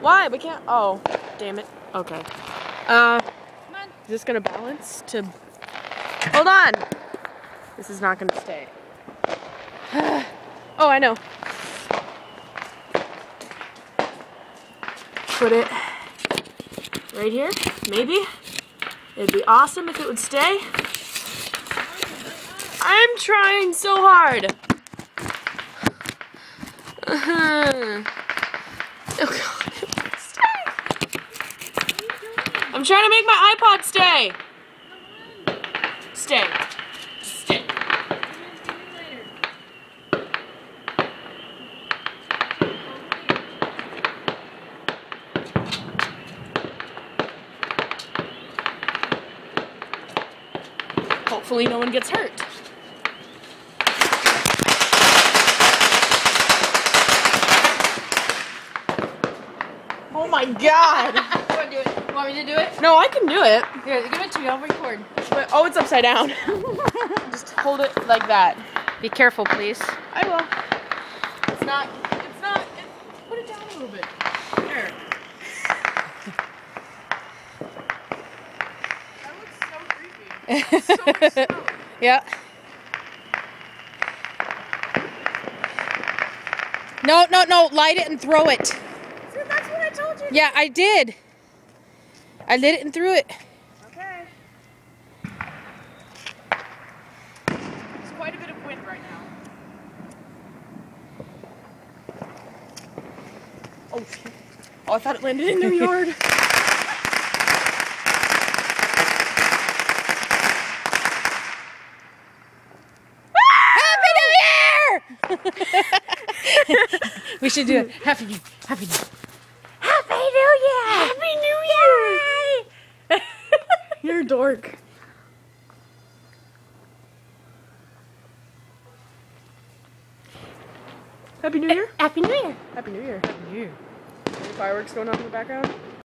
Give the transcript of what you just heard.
Why? We can't. Oh, damn it. Okay. Uh, is this gonna balance to? Hold on. This is not gonna stay. oh, I know. Put it right here, maybe. It'd be awesome if it would stay. I'm trying so hard. Uh-huh. Oh god. Stay. I'm trying to make my iPod stay. Stay. Stay. Hopefully no one gets hurt. Oh my god! Want, do it? Want me to do it? No, I can do it. Here, give it to me. I'll record. But, oh, it's upside down. Just hold it like that. Be careful, please. I will. It's not. It's not. It, put it down a little bit. There. That looks so creepy. So slow. Yeah. No, no, no. Light it and throw it. See, that's what I told you. Yeah, I did. I lit it and threw it. Okay. There's quite a bit of wind right now. Oh, shit. Oh, I thought it landed in their yard. Ah! Happy New Year! we should do it. Happy New Year. Happy New Happy New Year! Happy New Year! You're a dork. Happy New Year? Happy New Year! Happy New Year. Happy New Year. Any fireworks going off in the background?